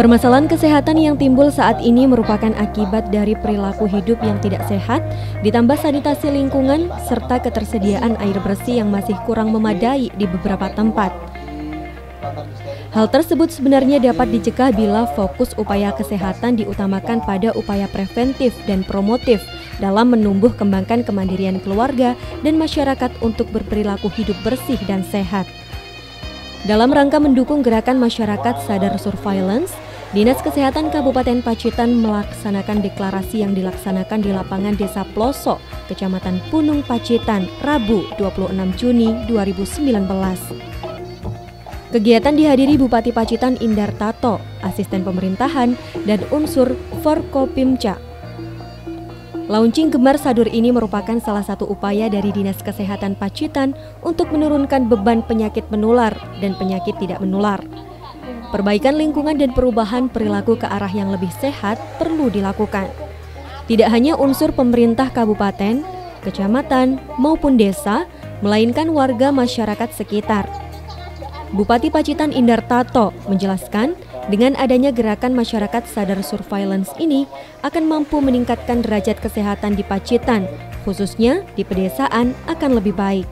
Permasalahan kesehatan yang timbul saat ini merupakan akibat dari perilaku hidup yang tidak sehat, ditambah sanitasi lingkungan, serta ketersediaan air bersih yang masih kurang memadai di beberapa tempat. Hal tersebut sebenarnya dapat dicegah bila fokus upaya kesehatan diutamakan pada upaya preventif dan promotif dalam menumbuh kembangkan kemandirian keluarga dan masyarakat untuk berperilaku hidup bersih dan sehat. Dalam rangka mendukung gerakan masyarakat sadar surveillance, Dinas Kesehatan Kabupaten Pacitan melaksanakan deklarasi yang dilaksanakan di lapangan Desa Ploso, Kecamatan Punung Pacitan, Rabu 26 Juni 2019. Kegiatan dihadiri Bupati Pacitan Indar Tato, asisten pemerintahan, dan unsur Forkopimca. Launching Gemar Sadur ini merupakan salah satu upaya dari Dinas Kesehatan Pacitan untuk menurunkan beban penyakit menular dan penyakit tidak menular. Perbaikan lingkungan dan perubahan perilaku ke arah yang lebih sehat perlu dilakukan. Tidak hanya unsur pemerintah kabupaten, kecamatan, maupun desa, melainkan warga masyarakat sekitar. Bupati Pacitan Indar Tato menjelaskan, dengan adanya gerakan masyarakat sadar surveillance ini akan mampu meningkatkan derajat kesehatan di Pacitan, khususnya di pedesaan akan lebih baik.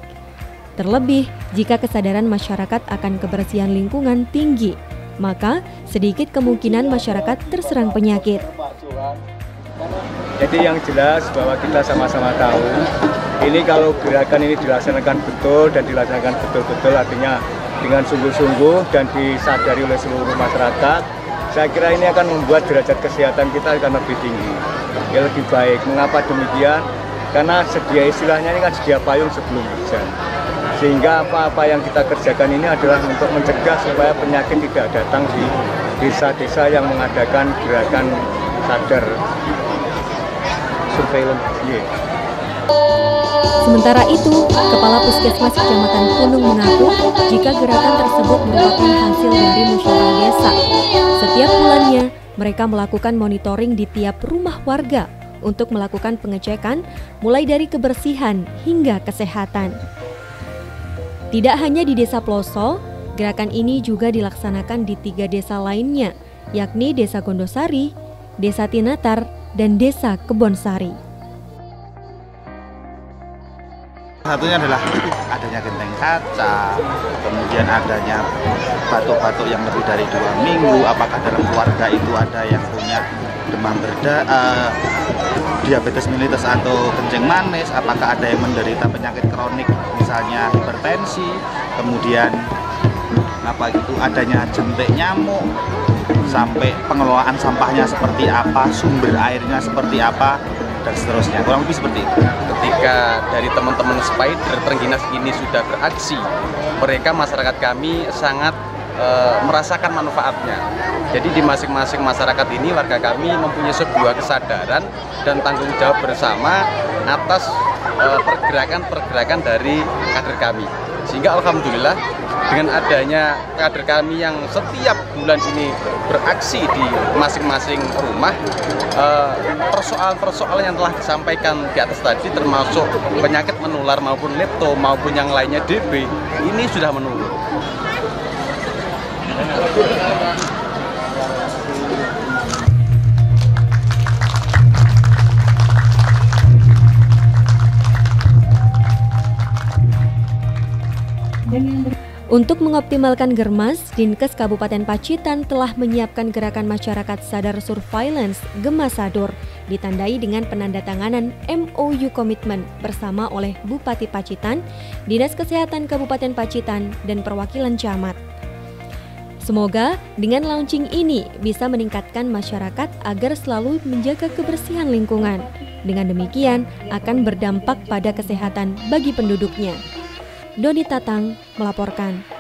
Terlebih jika kesadaran masyarakat akan kebersihan lingkungan tinggi maka sedikit kemungkinan masyarakat terserang penyakit. Jadi yang jelas bahwa kita sama-sama tahu, ini kalau gerakan ini dilaksanakan betul dan dilaksanakan betul-betul artinya dengan sungguh-sungguh dan disadari oleh seluruh masyarakat, saya kira ini akan membuat derajat kesehatan kita akan lebih tinggi, ya lebih baik. Mengapa demikian? Karena sedia istilahnya ini kan sedia payung sebelum hujan sehingga apa-apa yang kita kerjakan ini adalah untuk mencegah supaya penyakit tidak datang di desa-desa yang mengadakan gerakan sadar surveillance. Yeah. Sementara itu, Kepala Puskesmas Kecamatan Gunung mengaku jika gerakan tersebut merupakan hasil dari musyawarah desa. Setiap bulannya, mereka melakukan monitoring di tiap rumah warga untuk melakukan pengecekan mulai dari kebersihan hingga kesehatan. Tidak hanya di Desa Ploso, gerakan ini juga dilaksanakan di tiga desa lainnya, yakni Desa Gondosari, Desa Tinatar, dan Desa Kebonsari. Satunya adalah adanya genteng kaca, kemudian adanya batuk-batuk yang lebih dari dua minggu, apakah dalam keluarga itu ada yang punya demam berdarah, uh, diabetes mellitus atau kencing manis, apakah ada yang menderita penyakit kronik misalnya hipertensi, kemudian apa itu adanya jentik nyamuk, sampai pengelolaan sampahnya seperti apa, sumber airnya seperti apa, dan seterusnya. Kurang lebih seperti itu. Ketika dari teman-teman Spider Trengginas ini sudah beraksi, mereka masyarakat kami sangat e, merasakan manfaatnya. Jadi di masing-masing masyarakat ini warga kami mempunyai sebuah kesadaran dan tanggung jawab bersama atas Eh, pergerakan-pergerakan dari kader kami. Sehingga alhamdulillah dengan adanya kader kami yang setiap bulan ini beraksi di masing-masing rumah, eh, persoalan-persoalan yang telah disampaikan di atas tadi termasuk penyakit menular maupun lepto maupun yang lainnya DB ini sudah menurun. Untuk mengoptimalkan Germas, Dinkes Kabupaten Pacitan telah menyiapkan gerakan masyarakat sadar surveillance Gemasadur ditandai dengan penandatanganan MOU komitmen bersama oleh Bupati Pacitan, Dinas Kesehatan Kabupaten Pacitan, dan perwakilan camat. Semoga dengan launching ini bisa meningkatkan masyarakat agar selalu menjaga kebersihan lingkungan. Dengan demikian akan berdampak pada kesehatan bagi penduduknya. Doni Tatang melaporkan.